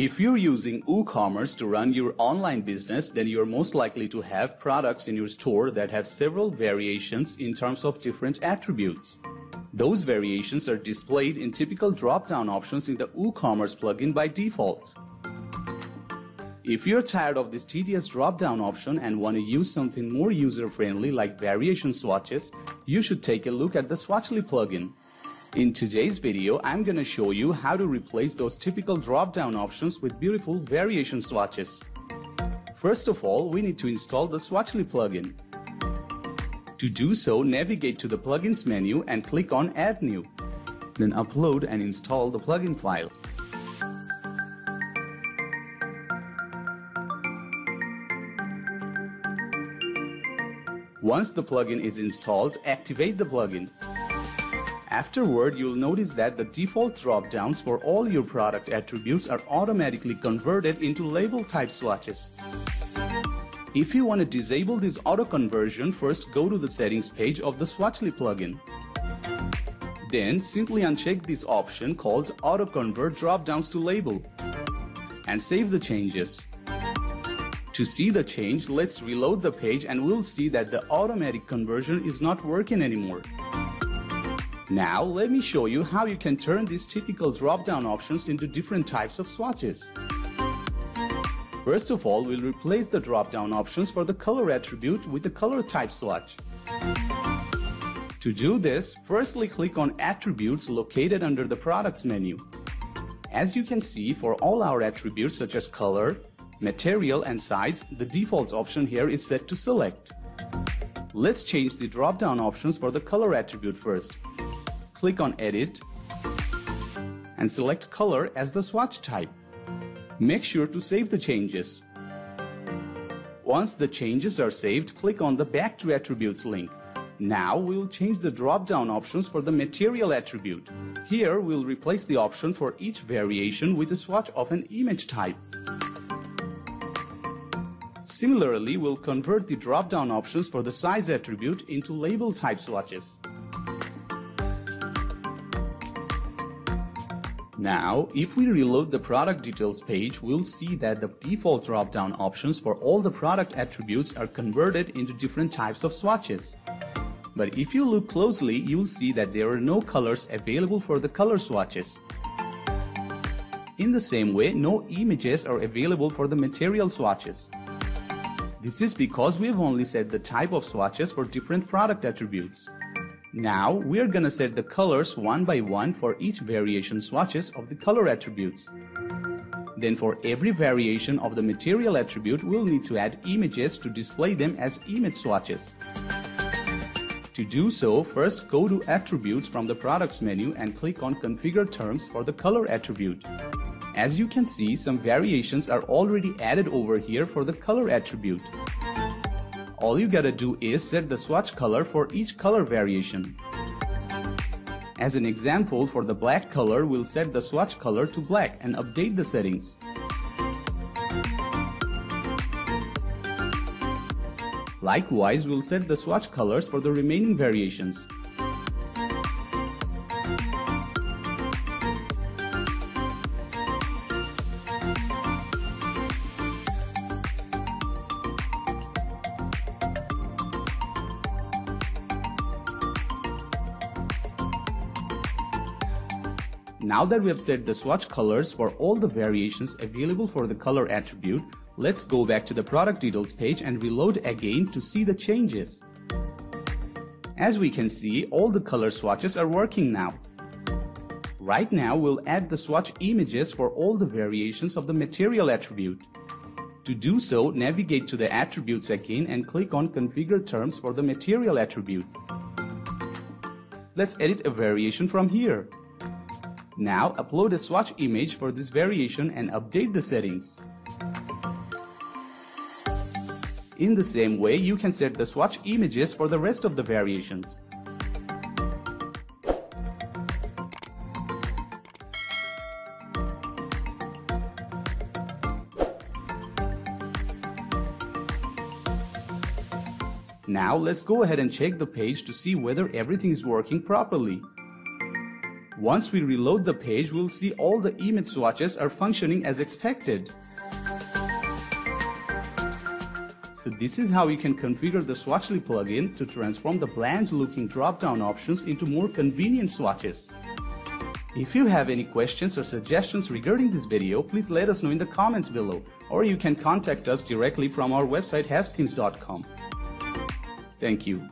If you're using WooCommerce to run your online business, then you're most likely to have products in your store that have several variations in terms of different attributes. Those variations are displayed in typical drop-down options in the WooCommerce plugin by default. If you're tired of this tedious drop-down option and want to use something more user-friendly like variation swatches, you should take a look at the Swatchly plugin. In today's video, I'm gonna show you how to replace those typical drop-down options with beautiful variation swatches. First of all, we need to install the Swatchly plugin. To do so, navigate to the Plugins menu and click on Add New. Then upload and install the plugin file. Once the plugin is installed, activate the plugin. Afterward, you'll notice that the default drop-downs for all your product attributes are automatically converted into label type swatches. If you want to disable this auto conversion, first go to the settings page of the Swatchly plugin. Then simply uncheck this option called Auto Convert drop-downs to label and save the changes. To see the change, let's reload the page and we'll see that the automatic conversion is not working anymore. Now let me show you how you can turn these typical drop-down options into different types of swatches. First of all, we'll replace the drop-down options for the color attribute with the color type swatch. To do this, firstly click on Attributes located under the Products menu. As you can see, for all our attributes such as color, material and size, the default option here is set to select. Let's change the drop-down options for the color attribute first. Click on Edit and select Color as the swatch type. Make sure to save the changes. Once the changes are saved, click on the Back to Attributes link. Now we'll change the drop-down options for the material attribute. Here we'll replace the option for each variation with a swatch of an image type. Similarly, we'll convert the drop-down options for the size attribute into label type swatches. Now, if we reload the product details page, we'll see that the default drop-down options for all the product attributes are converted into different types of swatches. But if you look closely, you'll see that there are no colors available for the color swatches. In the same way, no images are available for the material swatches. This is because we've only set the type of swatches for different product attributes. Now we're gonna set the colors one by one for each variation swatches of the color attributes. Then for every variation of the material attribute, we'll need to add images to display them as image swatches. To do so, first go to Attributes from the Products menu and click on Configure Terms for the color attribute. As you can see, some variations are already added over here for the color attribute. All you gotta do is set the swatch color for each color variation. As an example, for the black color, we'll set the swatch color to black and update the settings. Likewise, we'll set the swatch colors for the remaining variations. Now that we have set the swatch colors for all the variations available for the color attribute, let's go back to the product details page and reload again to see the changes. As we can see, all the color swatches are working now. Right now, we'll add the swatch images for all the variations of the material attribute. To do so, navigate to the attributes again and click on configure terms for the material attribute. Let's edit a variation from here. Now upload a swatch image for this variation and update the settings. In the same way, you can set the swatch images for the rest of the variations. Now let's go ahead and check the page to see whether everything is working properly. Once we reload the page, we'll see all the image swatches are functioning as expected. So this is how you can configure the Swatchly plugin to transform the bland looking drop-down options into more convenient swatches. If you have any questions or suggestions regarding this video, please let us know in the comments below or you can contact us directly from our website hasthemes.com. Thank you.